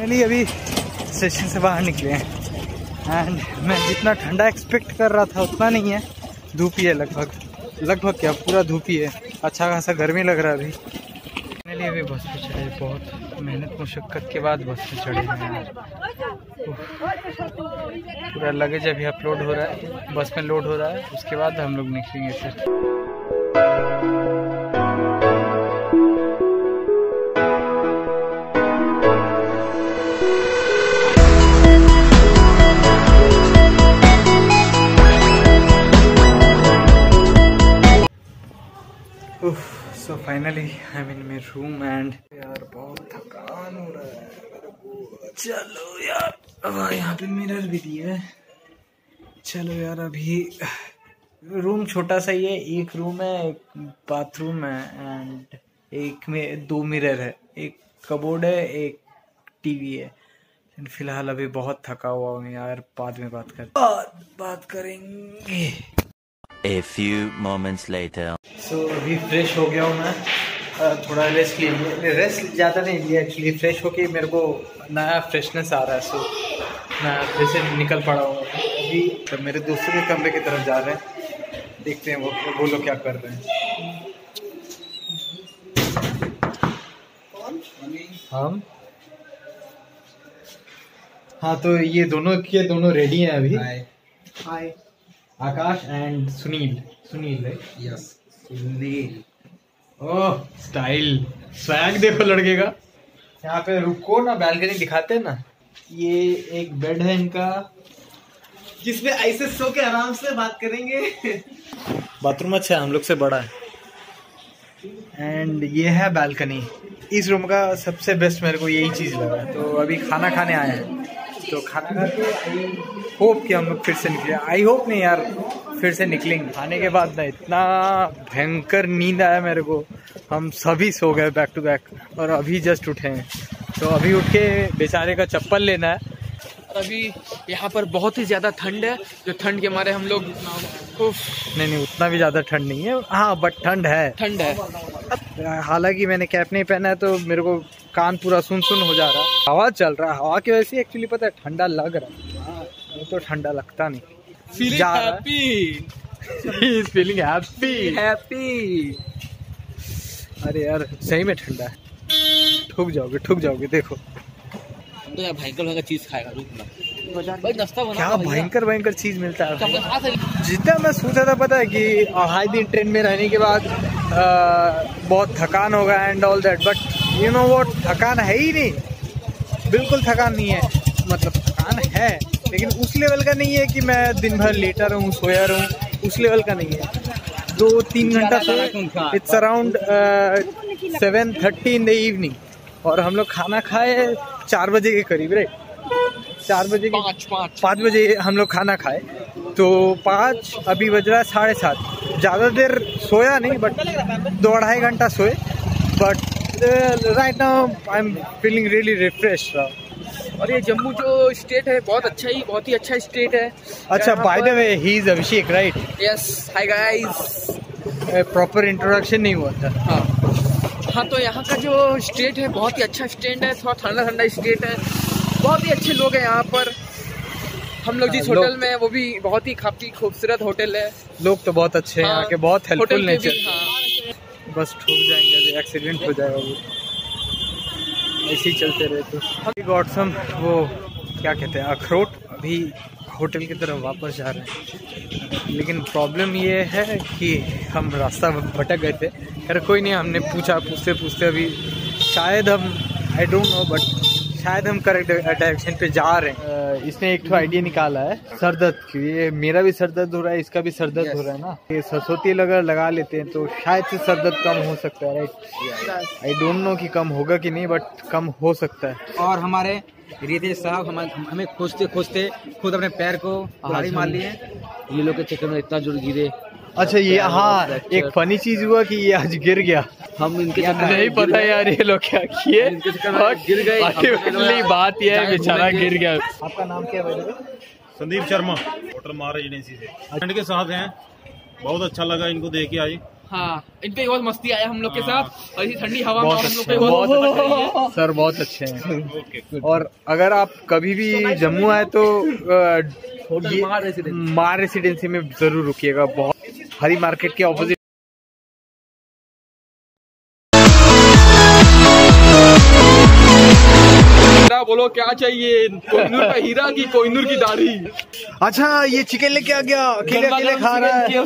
Finally अभी station से बाहर निकले हैं। एंड मैं जितना ठंडा एक्सपेक्ट कर रहा था, उतना नहीं है। धूप ही है लगभग। लगभग क्या? पूरा धूप ही है। अच्छा खासा गर्मी लग रहा है अभी। फाइनली अभी बस पे चढ़े। बहुत मेहनत मुशक्क़त के बाद बस पे चढ़े हैं पूरा लगेज अभी अपलोड हो रहा है। बस में लोड हो रहा है। उसके बाद हम लोग निकलेंगे फिर। सो फाइनली आई मीन मेरे रूम एंड यार, बहुत थकान हो रहा है। चलो यार, अब यहाँ पे मिरर भी दिया है। चलो यार, अभी रूम छोटा सा ही है, एक रूम है, एक बाथरूम है एंड एक में, दो मिरर है। एक कबोर्ड है, एक टीवी है। And फ़िलहाल अभी बहुत थका हुआ हूँ यार, बाद में बात कर बाद बात करेंगे। A few moments later. So so, अभी फ्रेश हो गया हूँ मैं। थोड़ा रेस्ट ले लिया रेस्ट ज़्यादा नहीं लिया एक्चुअली फ्रेश होके मेरे को नया फ्रेशनेस आ रहा है सो मैं फिर से निकल पड़ा हूँ अभी। तो मेरे दोस्तों के कमरे की तरफ़ जा रहे हैं देखते हैं वो वो लोग क्या कर रहे हैं। हम? हाँ तो ये दोनों के दोनों रेडी हैं अभी। Hi hi Akash and Sunil Sunil है yes Sunil oh style swag देखो लड़के का। यहाँ पे रुको ना बैल्कनी दिखाते हैं ना। ये एक बेड है इनका। जिसमें ऐसे सो के आराम से बात करेंगे। बाथरूम अच्छा है हम लोग से बड़ा है। एंड ये है बैल्कनी इस रूम का सबसे बेस्ट मेरे को यही चीज़ लगा। तो अभी खाना खाने आए हैं। तो खाना खा के आई होप कि हम लोग फिर से निकले। आई होप नहीं यार, फिर से निकलेंगे। खाने के बाद ना इतना भयंकर नींद आया मेरे को। हम सभी सो गए बैक टू बैक और अभी जस्ट उठे हैं। तो अभी उठ के बेचारे का चप्पल लेना है। और अभी यहाँ पर बहुत ही ज़्यादा ठंड है जो ठंड के मारे हम लोग नहीं नहीं उतना भी ज़्यादा ठंड नहीं है। हाँ बट ठंड है। ठंड है। हालाँकि मैंने कैप नहीं पहना है तो मेरे को कान पूरा सुन सुन हो जा रहा है। हवा चल रहा है हवा की वजह से एक्चुअली पता है ठंडा लग रहा है। वो तो ठंडा लगता नहीं। जा फीलिंग हैप्पी हैप्पी अरे यार सही में ठंडा है। ठुक जाओगे ठुक जाओगे देखो। तो यार भयंकर भयंकर चीज़ खाएगा रुक ना। भाई नाश्ता बना क्या भयंकर भयंकर चीज़ मिलता है जितना मैं सोचा था पता है कि अढ़ाई दिन ट्रेन में रहने के बाद आ, बहुत थकान होगा and all that but you know वो थकान है ही नहीं। बिल्कुल थकान नहीं है। मतलब थकान है लेकिन उस लेवल का नहीं है कि मैं दिन भर लेटा रहूँ सोया रहूँ। उस लेवल का नहीं है। दो तीन घंटा सोए it's around seven thirty in the evening और हम लोग खाना खाए चार बजे के करीब राइट चार बजे के पाँच पाँच। पाँच बजे हम लोग खाना खाए। तो पाँच अभी बज रहा है साढ़े सात। ज़्यादा देर सोया नहीं बट दो अढ़ाई घंटा सोए। But right now I am feeling really refresh और ये जम्मू जो स्टेट है बहुत अच्छा ही बहुत ही अच्छा स्टेट है। अच्छा by the way he is Abhishek right yes hi guys proper introduction नहीं हुआ था। हाँ। हाँ तो यहाँ का जो स्टेट है बहुत ही अच्छा स्टेट है थोड़ा ठंडा ठंडा स्टेट है। बहुत ही अच्छे लोग हैं यहाँ पर। हम लोग जिस हाँ, होटल में वो भी बहुत ही काफ़ी खूबसूरत होटल है। लोग तो बहुत अच्छे हैं यहाँ के बहुत हेल्पफुल होटल भी, नेचर हाँ। बस ठूक जाएँगे एक्सीडेंट हो जाएगा वो ऐसे ही चलते रहे तो। गॉडसम वो क्या कहते हैं अखरोट अभी होटल की तरफ़ वापस जा रहे हैं। लेकिन प्रॉब्लम ये है कि हम रास्ता भटक गए थे। खैर कोई नहीं हमने पूछा पूछते पूछते अभी शायद हम आई डोंट नो बट शायद हम करेक्ट डायरेक्शन पे जा रहे हैं। इसने एक तो आइडिया निकाला है सर दर्द की। ये मेरा भी सर दर्द हो रहा है इसका भी सर दर्द हो रहा है ना? ये सरस्वती अगर लगा लेते हैं तो शायद से सर दर्द कम हो सकता है राइट आई डोंट नो कि कम होगा कि नहीं बट कम हो सकता है। और हमारे रितेश साहब हम हमें खोजते खोजते खुद अपने पैर को कुल्हाड़ी मार लिए ये लोग के चक्कर में इतना जुड़ गिरे। अच्छा ये हाँ एक फनी चीज़ हुआ कि ये आज गिर गया। हम इनके नहीं पता यार ये लोग क्या किए? में गिर गए। बात ये है बेचारा गिर गया। आपका नाम क्या है भाई? संदीप शर्मा होटल महाराज एजेंसी से। फ्रेंड के साथ हैं। बहुत अच्छा लगा इनको देख के आज हाँ इनपे बहुत मस्ती आया हम लोग के साथ और इसी ठंडी हवा में बहुत हम लोग पे अच्छे हैं, बहुत है। सर बहुत अच्छे हैं। और अगर आप कभी भी जम्मू आए तो मार रेसिडेंसी। में ज़रूर रुकिएगा। बहुत हरी मार्केट के ऑपोजिट बोलो क्या चाहिए? कोहिनूर का हीरा की कोहिनूर की दाढ़ी? अच्छा ये चिकन लेके आ गया। अकेले अकेले खा रहा है।